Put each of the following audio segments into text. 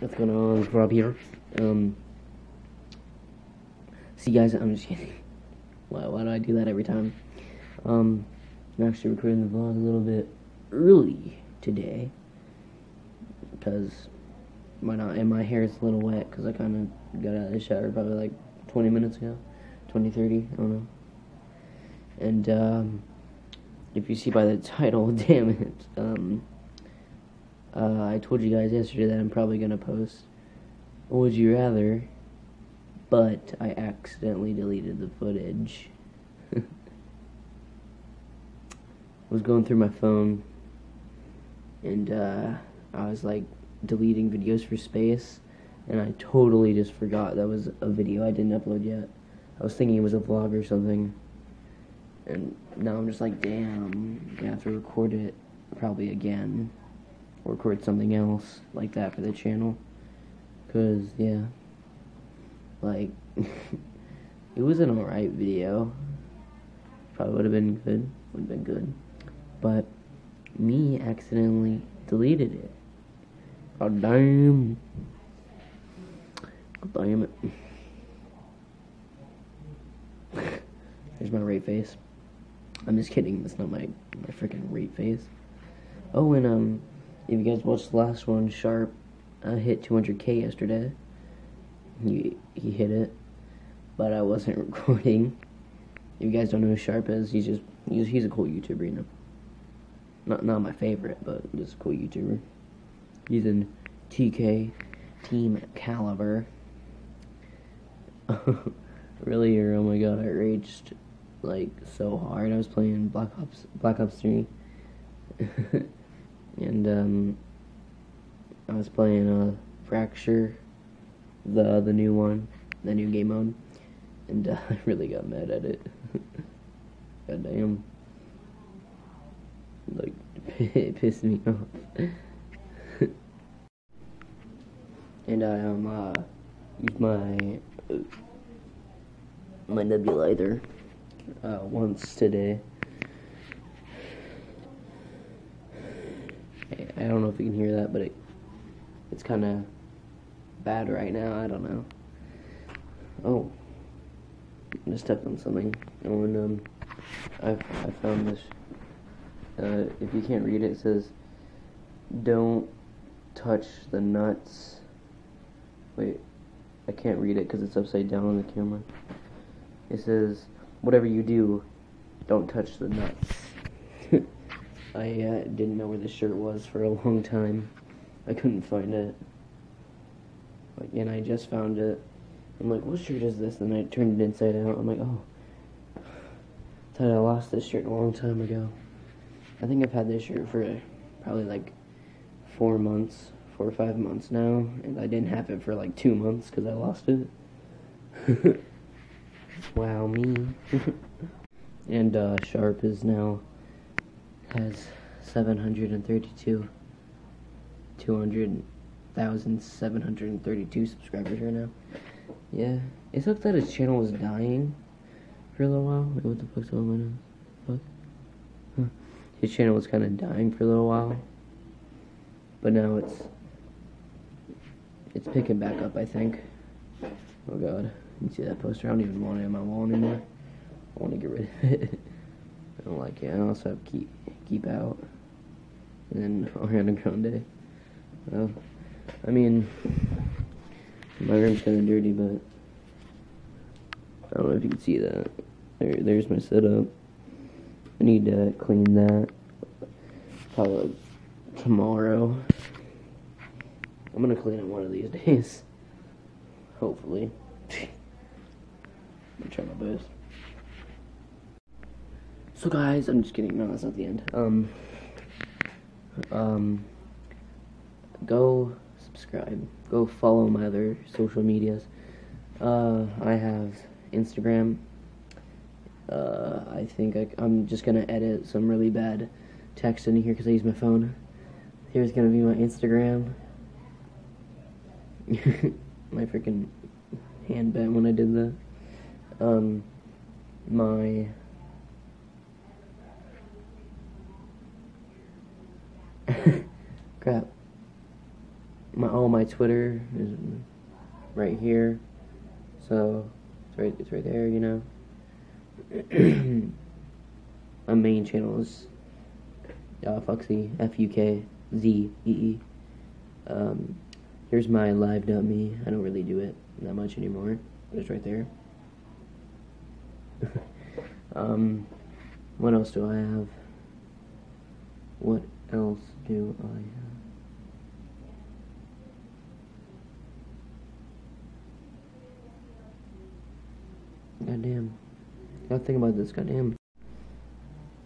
What's going on? Rob here. Um, see, guys, I'm just kidding. Why, why do I do that every time? Um, I'm actually recording the vlog a little bit early today because why not? And my hair is a little wet because I kind of got out of the shower probably like 20 minutes ago, 20, 30, I don't know. And um, if you see by the title, damn it, um, uh, I told you guys yesterday that I'm probably gonna post Would You Rather, but I accidentally deleted the footage. I was going through my phone and uh, I was like deleting videos for space and I totally just forgot that was a video I didn't upload yet. I was thinking it was a vlog or something. And now I'm just like, damn, I have to record it probably again record something else like that for the channel. Cause yeah, like it was an alright video. Probably would have been good. Would have been good, but me accidentally deleted it. God damn. God damn it. There's my rape face. I'm just kidding. That's not my my freaking rape face. Oh, and um, if you guys watched the last one, Sharp uh, hit 200k yesterday. He he hit it, but I wasn't recording. If you guys don't know who Sharp is, he's just he's, he's a cool YouTuber, you know. Not not my favorite, but just a cool YouTuber. He's in TK Team Kaliber. really, oh my god, I raged like so hard. I was playing Black Ops Black Ops 3. and um, I was playing uh, Fracture, the the new one, the new game mode, and uh, I really got mad at it. God damn, like it pissed me off. and I um uh, used my uh, my nebulizer uh, once today I don't know if you can hear that, but it it's kind of bad right now. I don't know. Oh, I just stepped on something. And um, I I found this. Uh, if you can't read it, it says, "Don't touch the nuts." Wait, I can't read it because it's upside down on the camera. It says, "Whatever you do, don't touch the nuts." I uh, didn't know where the shirt was for a long time. I couldn't find it. and I just found it. I'm like, what shirt is this? And I turned it inside out. I'm like, oh. Thought I lost this shirt a long time ago. I think I've had this shirt for probably like four months, four or five months now. And I didn't have it for like two months because I lost it. wow, me. and uh, Sharp is now has 732 200,732 subscribers right now. Yeah, it sucks that his channel was dying for a little while. Wait, what the fuck's going on? Fuck. Huh. His channel was kind of dying for a little while, but now it's it's picking back up. I think. Oh god, you see that poster? I don't even want it on my wall anymore. I want to get rid of it. I don't like it. I also have keep keep out and Ariana Grande. Well, I mean, my room's kind of dirty, but I don't know if you can see that. There, there's my setup. I need to clean that probably tomorrow. I'm gonna clean it one of these days. Hopefully. I'm try my best. So guys, I'm just kidding. No, that's not the end. Um, um, go subscribe. Go follow my other social medias. Uh, I have Instagram. Uh, I think I, I'm just gonna edit some really bad text in here because I use my phone. Here's gonna be my Instagram. my freaking hand bent when I did that. Um, my Crap. my all my Twitter is right here. So it's right it's right there, you know. my main channel is uh, Fukzee F U K Z E E. Um, here's my live.me. I don't really do it that much anymore. But it's right there. um, what else do I have? What else do I have? Goddamn. Gotta think about this, goddamn.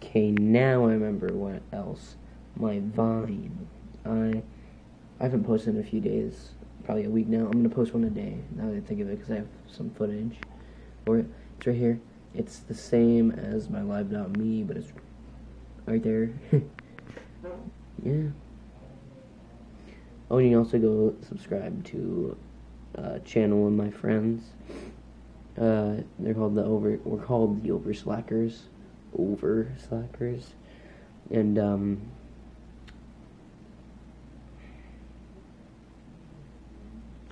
Okay, now I remember what else. My Vine. I I haven't posted in a few days, probably a week now. I'm gonna post one a day now that I think of it because I have some footage. Or it's right here. It's the same as my live.me, but it's right there. yeah. Oh, and you can also go subscribe to a channel of my friends. Uh, they're called the over. We're called the Over Slackers. Over Slackers, and um.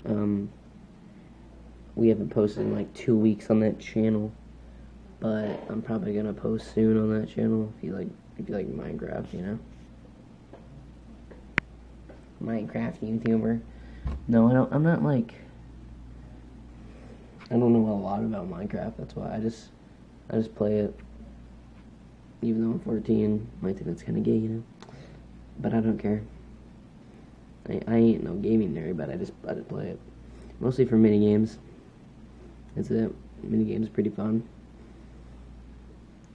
Um, we haven't posted in like two weeks on that channel, but I'm probably gonna post soon on that channel. If you like, if you like Minecraft, you know. Minecraft YouTuber. No, I don't. I'm not like. I don't know a lot about Minecraft. That's why I just, I just play it. Even though I'm 14, might think that's kind of gay, you know. But I don't care. I, I ain't no gaming nerd, but I just I just play it. Mostly for mini games. That's it. Mini games pretty fun.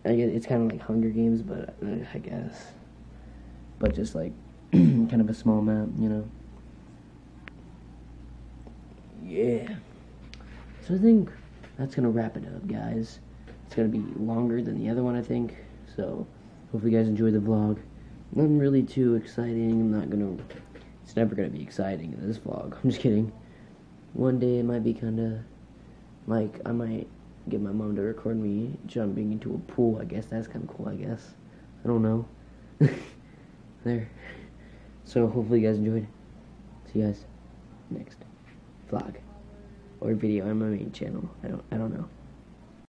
I guess it's kind of like Hunger Games, but uh, I guess, but just like kind of a small map, you know. Yeah. So I think that's gonna wrap it up, guys. It's gonna be longer than the other one, I think. So hopefully, you guys enjoy the vlog. Nothing really too exciting. I'm not gonna. It's never gonna be exciting in this vlog. I'm just kidding. One day it might be kind of like I might get my mom to record me jumping into a pool. I guess that's kind of cool. I guess I don't know. there. So hopefully you guys enjoyed. See you guys next vlog or video on my main channel. I don't I don't know.